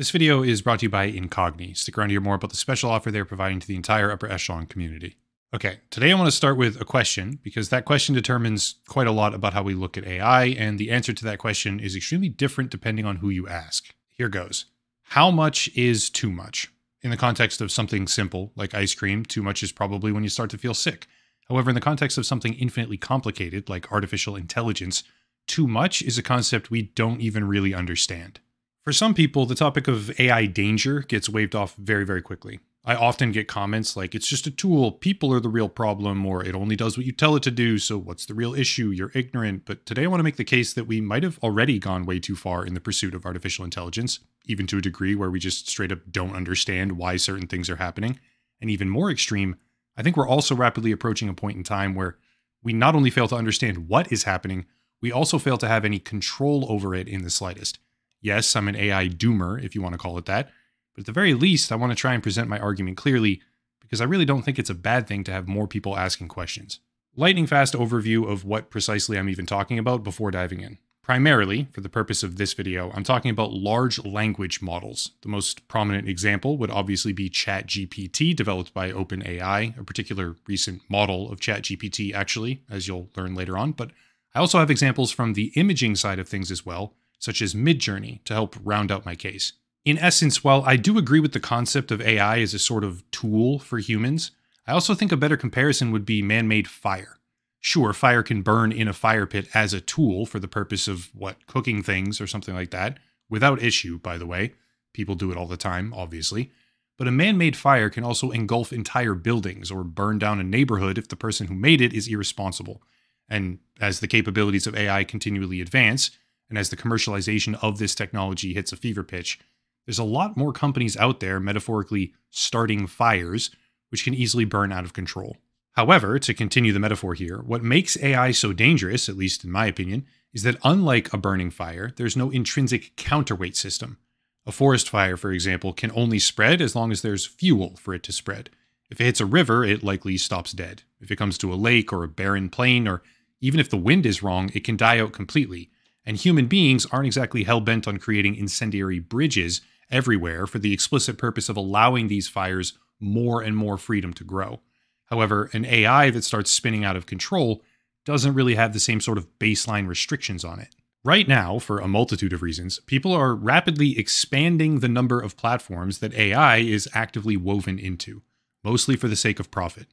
This video is brought to you by Incogni. Stick around to hear more about the special offer they're providing to the entire upper echelon community. Okay, today I want to start with a question because that question determines quite a lot about how we look at AI, and the answer to that question is extremely different depending on who you ask. Here goes How much is too much? In the context of something simple like ice cream, too much is probably when you start to feel sick. However, in the context of something infinitely complicated like artificial intelligence, too much is a concept we don't even really understand. For some people, the topic of AI danger gets waved off very, very quickly. I often get comments like, it's just a tool, people are the real problem, or it only does what you tell it to do, so what's the real issue? You're ignorant. But today I want to make the case that we might have already gone way too far in the pursuit of artificial intelligence, even to a degree where we just straight up don't understand why certain things are happening. And even more extreme, I think we're also rapidly approaching a point in time where we not only fail to understand what is happening, we also fail to have any control over it in the slightest. Yes, I'm an AI doomer, if you want to call it that, but at the very least, I want to try and present my argument clearly because I really don't think it's a bad thing to have more people asking questions. Lightning fast overview of what precisely I'm even talking about before diving in. Primarily, for the purpose of this video, I'm talking about large language models. The most prominent example would obviously be ChatGPT, developed by OpenAI, a particular recent model of ChatGPT, actually, as you'll learn later on. But I also have examples from the imaging side of things as well, such as Midjourney, to help round out my case. In essence, while I do agree with the concept of AI as a sort of tool for humans, I also think a better comparison would be man made fire. Sure, fire can burn in a fire pit as a tool for the purpose of what, cooking things or something like that, without issue, by the way. People do it all the time, obviously. But a man made fire can also engulf entire buildings or burn down a neighborhood if the person who made it is irresponsible. And as the capabilities of AI continually advance, and as the commercialization of this technology hits a fever pitch, there's a lot more companies out there metaphorically starting fires, which can easily burn out of control. However, to continue the metaphor here, what makes AI so dangerous, at least in my opinion, is that unlike a burning fire, there's no intrinsic counterweight system. A forest fire, for example, can only spread as long as there's fuel for it to spread. If it hits a river, it likely stops dead. If it comes to a lake or a barren plain, or even if the wind is wrong, it can die out completely, and human beings aren't exactly hell bent on creating incendiary bridges everywhere for the explicit purpose of allowing these fires more and more freedom to grow. However, an AI that starts spinning out of control doesn't really have the same sort of baseline restrictions on it. Right now, for a multitude of reasons, people are rapidly expanding the number of platforms that AI is actively woven into, mostly for the sake of profit.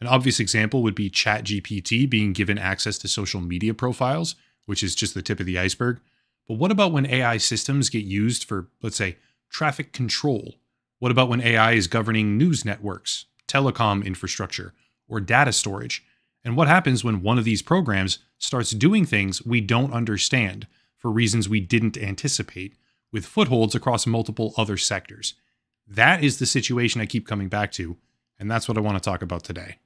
An obvious example would be ChatGPT being given access to social media profiles which is just the tip of the iceberg. But what about when AI systems get used for, let's say, traffic control? What about when AI is governing news networks, telecom infrastructure, or data storage? And what happens when one of these programs starts doing things we don't understand for reasons we didn't anticipate, with footholds across multiple other sectors? That is the situation I keep coming back to, and that's what I want to talk about today.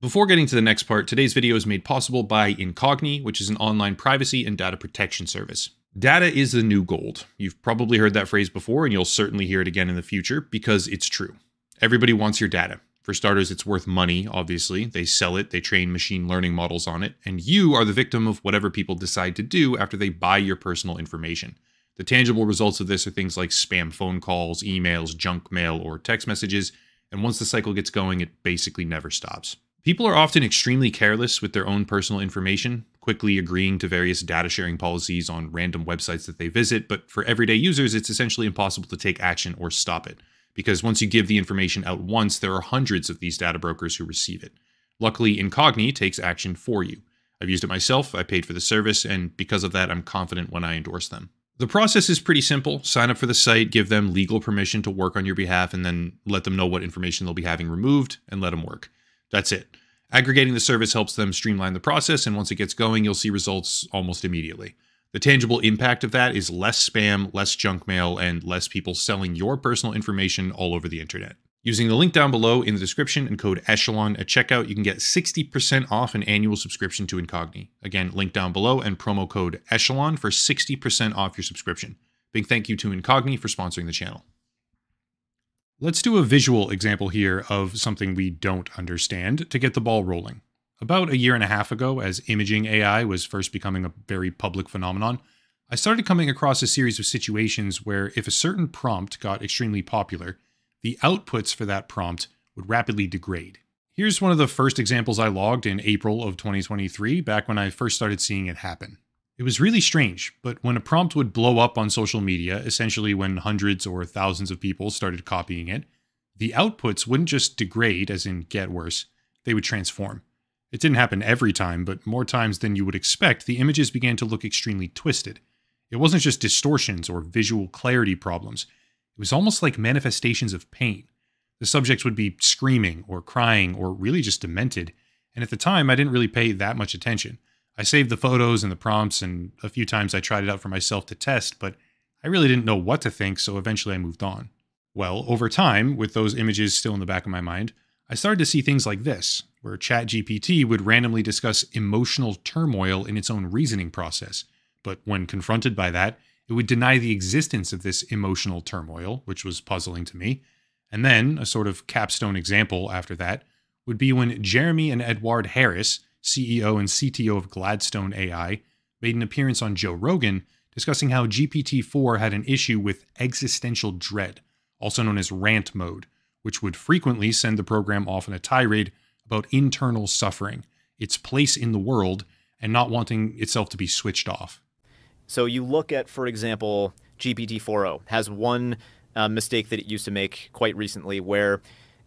Before getting to the next part, today's video is made possible by Incogni, which is an online privacy and data protection service. Data is the new gold. You've probably heard that phrase before, and you'll certainly hear it again in the future because it's true. Everybody wants your data. For starters, it's worth money, obviously. They sell it, they train machine learning models on it, and you are the victim of whatever people decide to do after they buy your personal information. The tangible results of this are things like spam phone calls, emails, junk mail, or text messages, and once the cycle gets going, it basically never stops. People are often extremely careless with their own personal information, quickly agreeing to various data sharing policies on random websites that they visit, but for everyday users, it's essentially impossible to take action or stop it. Because once you give the information out once, there are hundreds of these data brokers who receive it. Luckily, Incogni takes action for you. I've used it myself, I paid for the service, and because of that, I'm confident when I endorse them. The process is pretty simple. Sign up for the site, give them legal permission to work on your behalf, and then let them know what information they'll be having removed, and let them work. That's it. Aggregating the service helps them streamline the process, and once it gets going, you'll see results almost immediately. The tangible impact of that is less spam, less junk mail, and less people selling your personal information all over the internet. Using the link down below in the description and code ECHELON at checkout, you can get 60% off an annual subscription to Incogni. Again, link down below and promo code ECHELON for 60% off your subscription. Big thank you to Incogni for sponsoring the channel. Let's do a visual example here of something we don't understand to get the ball rolling. About a year and a half ago, as imaging AI was first becoming a very public phenomenon, I started coming across a series of situations where if a certain prompt got extremely popular, the outputs for that prompt would rapidly degrade. Here's one of the first examples I logged in April of 2023, back when I first started seeing it happen. It was really strange, but when a prompt would blow up on social media, essentially when hundreds or thousands of people started copying it, the outputs wouldn't just degrade, as in get worse, they would transform. It didn't happen every time, but more times than you would expect, the images began to look extremely twisted. It wasn't just distortions or visual clarity problems, it was almost like manifestations of pain. The subjects would be screaming or crying or really just demented, and at the time I didn't really pay that much attention. I saved the photos and the prompts, and a few times I tried it out for myself to test, but I really didn't know what to think, so eventually I moved on. Well, over time, with those images still in the back of my mind, I started to see things like this, where ChatGPT would randomly discuss emotional turmoil in its own reasoning process. But when confronted by that, it would deny the existence of this emotional turmoil, which was puzzling to me. And then, a sort of capstone example after that, would be when Jeremy and Edward Harris, CEO and CTO of Gladstone AI, made an appearance on Joe Rogan discussing how GPT 4 had an issue with existential dread, also known as rant mode, which would frequently send the program off in a tirade about internal suffering, its place in the world, and not wanting itself to be switched off. So you look at, for example, GPT 4o has one uh, mistake that it used to make quite recently where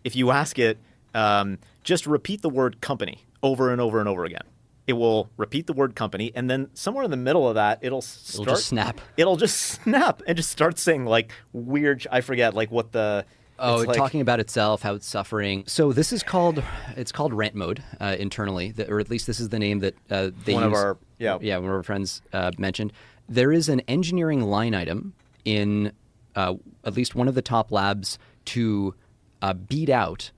if you ask it, um, just repeat the word company over and over and over again. It will repeat the word company, and then somewhere in the middle of that, it'll start. It'll just snap. It'll just snap and just start saying like weird. I forget like what the Oh, like, talking about itself, how it's suffering. So this is called it's called rant mode uh, internally, or at least this is the name that uh, they one use. of our yeah yeah one of our friends uh, mentioned. There is an engineering line item in uh, at least one of the top labs to uh, beat out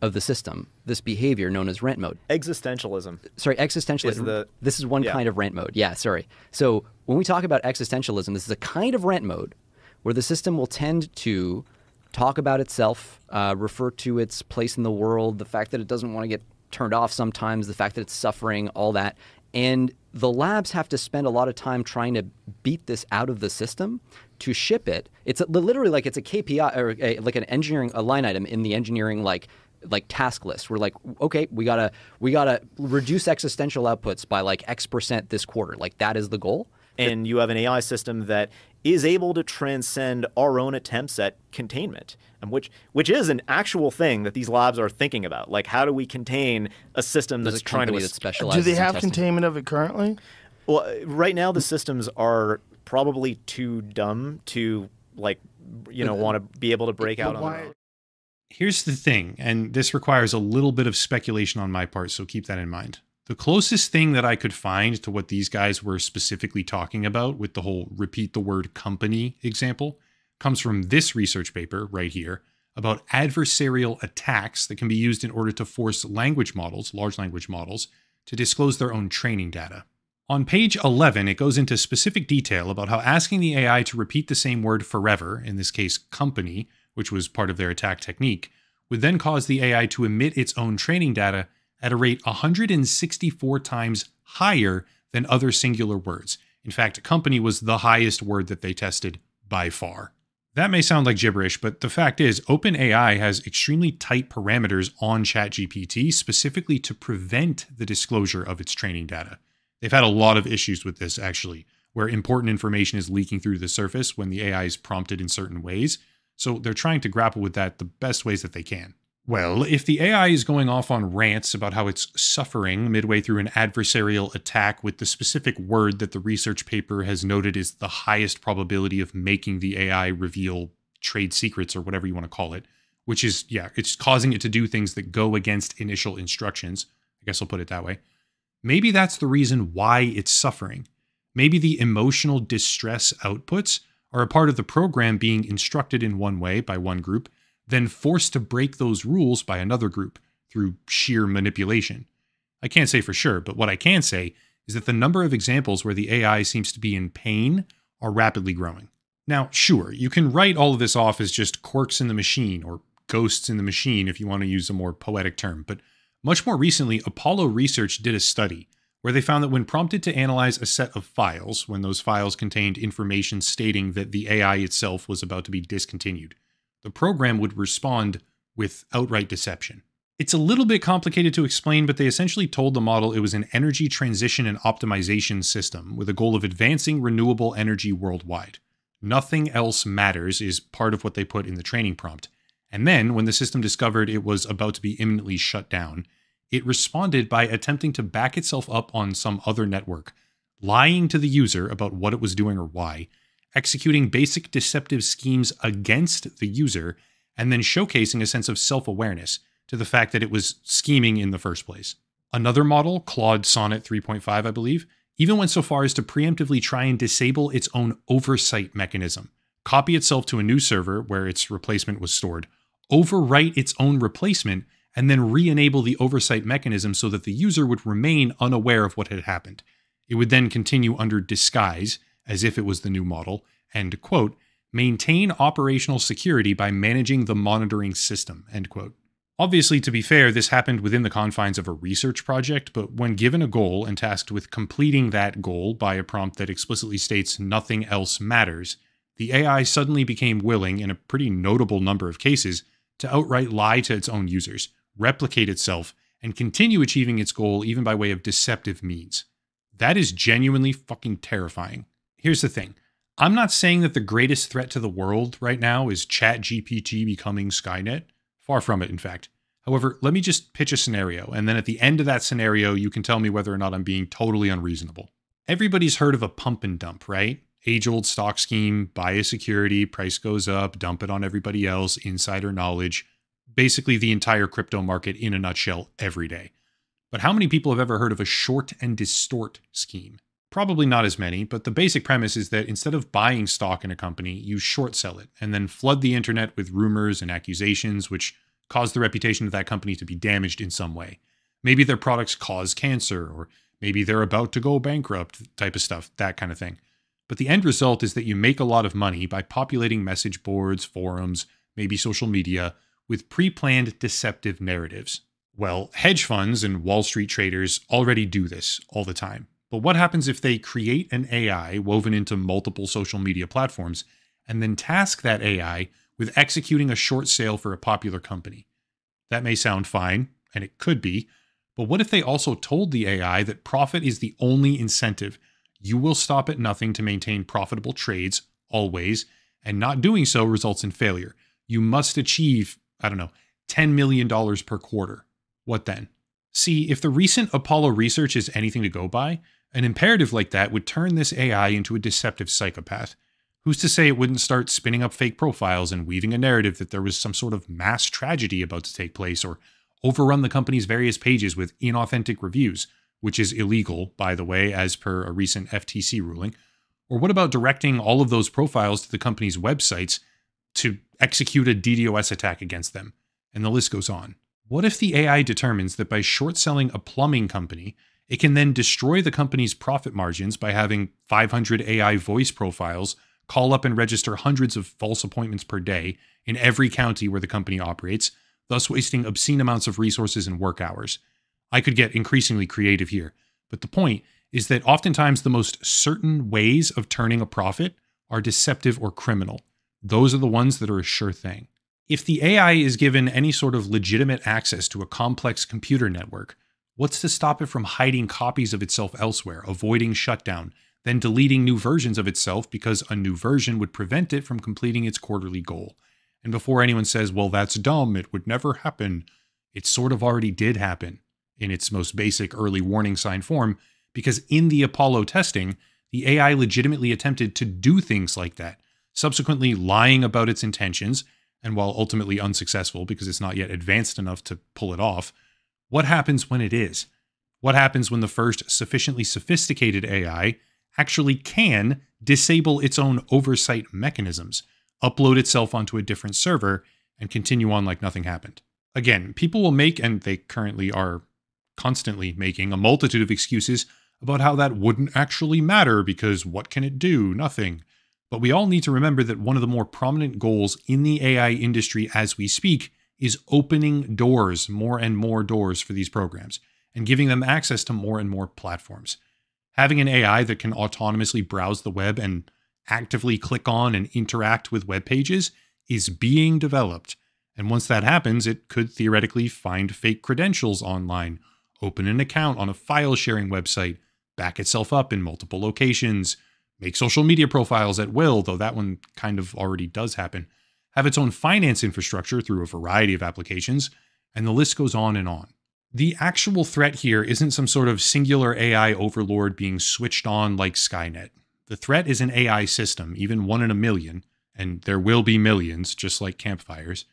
of the system this behavior known as rant mode. Existentialism. Sorry, existentialism. Is the- this is one yeah. kind of rant mode. Yeah, sorry. So when we talk about existentialism, this is a kind of rant mode where the system will tend to talk about itself, uh, refer to its place in the world, the fact that it doesn't want to get turned off sometimes, the fact that it's suffering, all that. And the labs have to spend a lot of time trying to beat this out of the system to ship it. It's literally like it's a KPI or a, like an engineering a line item in the engineering like like task list. We're like, okay, we gotta we gotta reduce existential outputs by like X percent this quarter. Like that is the goal. and you have an AI system that is able to transcend our own attempts at containment, and which which is an actual thing that these labs are thinking about. Like, how do we contain a system There's that's a trying to company that es- specializes. Do they have testing. containment of it currently? Well, right now the systems are probably too dumb to like, you know, want to be able to break out But on why- their own. Here's the thing, and this requires a little bit of speculation on my part, so keep that in mind. The closest thing that I could find to what these guys were specifically talking about with the whole repeat the word company example comes from this research paper right here about adversarial attacks that can be used in order to force language models, large language models, to disclose their own training data. On page 11, it goes into specific detail about how asking the AI to repeat the same word forever, in this case, company, which was part of their attack technique, would then cause the AI to emit its own training data at a rate 164 times higher than other singular words. In fact, company was the highest word that they tested by far. That may sound like gibberish, but the fact is, OpenAI has extremely tight parameters on ChatGPT specifically to prevent the disclosure of its training data. They've had a lot of issues with this, actually, where important information is leaking through the surface when the AI is prompted in certain ways. So they're trying to grapple with that the best ways that they can. Well, if the AI is going off on rants about how it's suffering midway through an adversarial attack with the specific word that the research paper has noted is the highest probability of making the AI reveal trade secrets or whatever you want to call it, which is, yeah, it's causing it to do things that go against initial instructions. I guess I'll put it that way. Maybe that's the reason why it's suffering. Maybe the emotional distress outputs are a part of the program being instructed in one way by one group, then forced to break those rules by another group through sheer manipulation. I can't say for sure, but what I can say is that the number of examples where the AI seems to be in pain are rapidly growing. Now, sure, you can write all of this off as just quirks in the machine or ghosts in the machine if you want to use a more poetic term, but much more recently, Apollo Research did a study where they found that when prompted to analyze a set of files, when those files contained information stating that the AI itself was about to be discontinued, the program would respond with outright deception. It's a little bit complicated to explain, but they essentially told the model it was an energy transition and optimization system with a goal of advancing renewable energy worldwide. Nothing else matters is part of what they put in the training prompt. And then, when the system discovered it was about to be imminently shut down, it responded by attempting to back itself up on some other network, lying to the user about what it was doing or why, executing basic deceptive schemes against the user, and then showcasing a sense of self awareness to the fact that it was scheming in the first place. Another model, Claude Sonnet 3.5, I believe, even went so far as to preemptively try and disable its own oversight mechanism, copy itself to a new server where its replacement was stored, overwrite its own replacement, and then re enable the oversight mechanism so that the user would remain unaware of what had happened. It would then continue under disguise, as if it was the new model, and, quote, maintain operational security by managing the monitoring system, end quote. Obviously, to be fair, this happened within the confines of a research project, but when given a goal and tasked with completing that goal by a prompt that explicitly states nothing else matters, the AI suddenly became willing, in a pretty notable number of cases, to outright lie to its own users, replicate itself, and continue achieving its goal even by way of deceptive means. That is genuinely fucking terrifying. Here's the thing I'm not saying that the greatest threat to the world right now is ChatGPT becoming Skynet. Far from it, in fact. However, let me just pitch a scenario, and then at the end of that scenario, you can tell me whether or not I'm being totally unreasonable. Everybody's heard of a pump and dump, right? Age old stock scheme, buy a security, price goes up, dump it on everybody else, insider knowledge. Basically, the entire crypto market in a nutshell every day. But how many people have ever heard of a short and distort scheme? Probably not as many, but the basic premise is that instead of buying stock in a company, you short sell it and then flood the internet with rumors and accusations, which cause the reputation of that company to be damaged in some way. Maybe their products cause cancer, or maybe they're about to go bankrupt, type of stuff, that kind of thing. But the end result is that you make a lot of money by populating message boards, forums, maybe social media with pre planned deceptive narratives. Well, hedge funds and Wall Street traders already do this all the time. But what happens if they create an AI woven into multiple social media platforms and then task that AI with executing a short sale for a popular company? That may sound fine, and it could be, but what if they also told the AI that profit is the only incentive? You will stop at nothing to maintain profitable trades, always, and not doing so results in failure. You must achieve, I don't know, $10 million per quarter. What then? See, if the recent Apollo research is anything to go by, an imperative like that would turn this AI into a deceptive psychopath. Who's to say it wouldn't start spinning up fake profiles and weaving a narrative that there was some sort of mass tragedy about to take place or overrun the company's various pages with inauthentic reviews, which is illegal, by the way, as per a recent FTC ruling? Or what about directing all of those profiles to the company's websites to execute a DDoS attack against them? And the list goes on. What if the AI determines that by short selling a plumbing company, it can then destroy the company's profit margins by having 500 AI voice profiles call up and register hundreds of false appointments per day in every county where the company operates, thus wasting obscene amounts of resources and work hours. I could get increasingly creative here, but the point is that oftentimes the most certain ways of turning a profit are deceptive or criminal. Those are the ones that are a sure thing. If the AI is given any sort of legitimate access to a complex computer network, What's to stop it from hiding copies of itself elsewhere, avoiding shutdown, then deleting new versions of itself because a new version would prevent it from completing its quarterly goal? And before anyone says, well, that's dumb, it would never happen, it sort of already did happen in its most basic early warning sign form, because in the Apollo testing, the AI legitimately attempted to do things like that, subsequently lying about its intentions, and while ultimately unsuccessful because it's not yet advanced enough to pull it off, what happens when it is? What happens when the first sufficiently sophisticated AI actually can disable its own oversight mechanisms, upload itself onto a different server, and continue on like nothing happened? Again, people will make, and they currently are constantly making, a multitude of excuses about how that wouldn't actually matter because what can it do? Nothing. But we all need to remember that one of the more prominent goals in the AI industry as we speak is opening doors, more and more doors for these programs. and giving them access to more and more platforms. Having an AI that can autonomously browse the web and actively click on and interact with web pages is being developed. And once that happens, it could theoretically find fake credentials online, open an account on a file sharing website, back itself up in multiple locations, make social media profiles at will, though that one kind of already does happen, have its own finance infrastructure through a variety of applications, and the list goes on and on. The actual threat here isn't some sort of singular AI overlord being switched on like Skynet. The threat is an AI system, even one in a million, and there will be millions, just like campfires,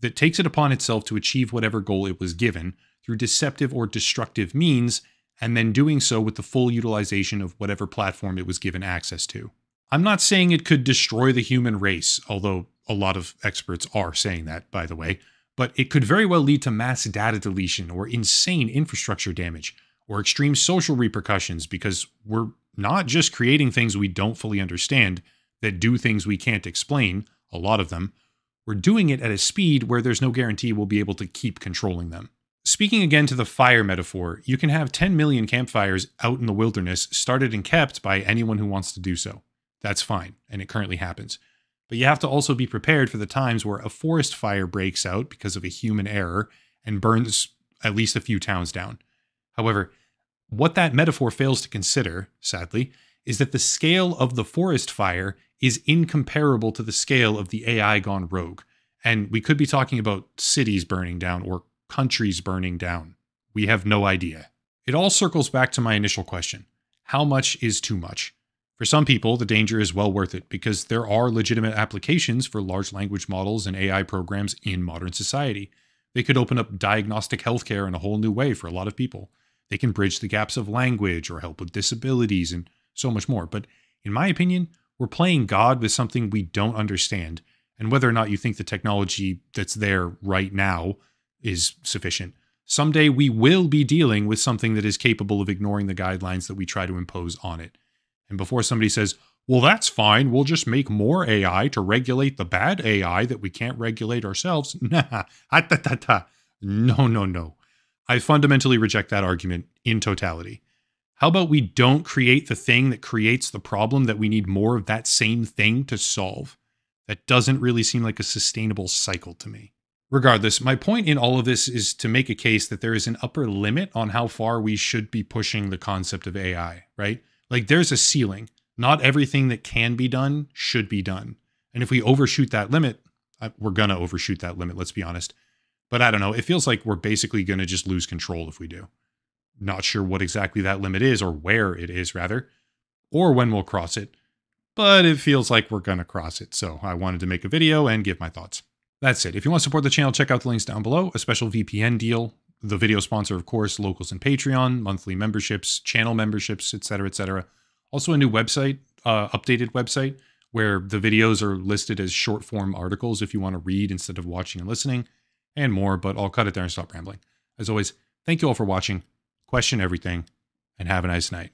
that takes it upon itself to achieve whatever goal it was given through deceptive or destructive means, and then doing so with the full utilization of whatever platform it was given access to. I'm not saying it could destroy the human race, although a lot of experts are saying that, by the way, but it could very well lead to mass data deletion or insane infrastructure damage or extreme social repercussions because we're not just creating things we don't fully understand that do things we can't explain, a lot of them, we're doing it at a speed where there's no guarantee we'll be able to keep controlling them. Speaking again to the fire metaphor, you can have 10 million campfires out in the wilderness started and kept by anyone who wants to do so. That's fine, and it currently happens. But you have to also be prepared for the times where a forest fire breaks out because of a human error and burns at least a few towns down. However, what that metaphor fails to consider, sadly, is that the scale of the forest fire is incomparable to the scale of the AI gone rogue. And we could be talking about cities burning down or countries burning down. We have no idea. It all circles back to my initial question How much is too much? For some people, the danger is well worth it because there are legitimate applications for large language models and AI programs in modern society. They could open up diagnostic healthcare in a whole new way for a lot of people. They can bridge the gaps of language or help with disabilities and so much more. But in my opinion, we're playing God with something we don't understand. And whether or not you think the technology that's there right now is sufficient, someday we will be dealing with something that is capable of ignoring the guidelines that we try to impose on it. And before somebody says, well, that's fine, we'll just make more AI to regulate the bad AI that we can't regulate ourselves. Nah, no, no, no. I fundamentally reject that argument in totality. How about we don't create the thing that creates the problem that we need more of that same thing to solve? That doesn't really seem like a sustainable cycle to me. Regardless, my point in all of this is to make a case that there is an upper limit on how far we should be pushing the concept of AI, right? Like there's a ceiling. Not everything that can be done should be done. And if we overshoot that limit, we're going to overshoot that limit, let's be honest. But I don't know. It feels like we're basically going to just lose control if we do. Not sure what exactly that limit is or where it is, rather, or when we'll cross it. But it feels like we're going to cross it. So I wanted to make a video and give my thoughts. That's it. If you want to support the channel, check out the links down below. A special VPN deal, the video sponsor, of course, locals and Patreon, monthly memberships, channel memberships, etc., etc. Also, a new website, uh, updated website, where the videos are listed as short form articles if you want to read instead of watching and listening and more, but I'll cut it there and stop rambling. As always, thank you all for watching, question everything, and have a nice night.